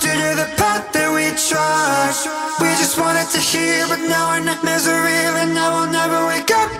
due to the path that we trod. We just wanted to heal, but now we're in misery And now we'll never wake up,